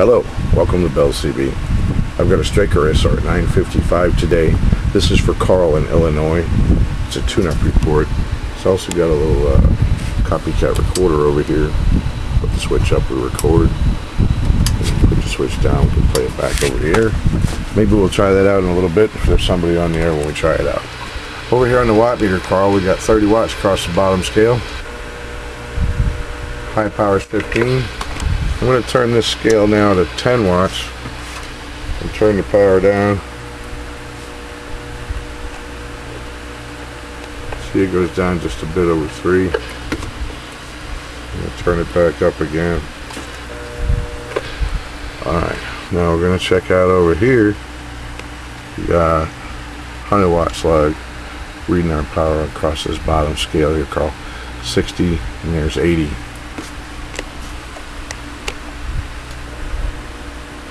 Hello, welcome to Bells CB. I've got a Stryker SR 955 today. This is for Karl in Illinois. It's a tune-up report. It's also got a little uh, copycat recorder over here. Put the switch up, we record. Put the switch down, we can play it back over here. Maybe we'll try that out in a little bit if there's somebody on the air when we try it out. Over here on the watt meter, Karl, we got 30 watts across the bottom scale. High power is 15. I'm going to turn this scale now to 10 watts and turn the power down. See it goes down just a bit over 3. I'm going to turn it back up again. Alright, now we're going to check out over here. We got uh, 100 watt slug reading our power across this bottom scale here, Karl. 60 and there's 80.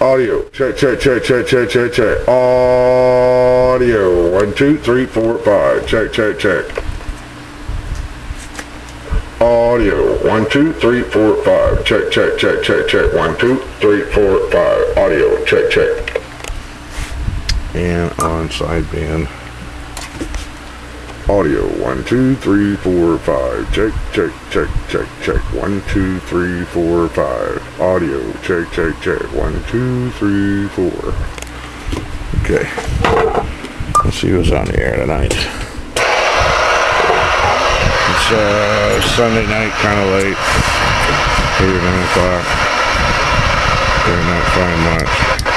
Audio. Check, check, check, check, check, check, check. Audio. One, two, three, four, five. Check, check, check. Audio. One, two, three, four, five. Check, check, check, check, check. One, two, three, four, five. Audio. Check, check. And on sideband. Audio. One, two, three, four, five. Check, check, check, check, check. One, two, three, four, five. Audio. Check, check, check. One, two, three, four. Okay. Let's see who's on the air tonight. It's uh, Sunday night, kind of late. Eight or nine o'clock. Not find much.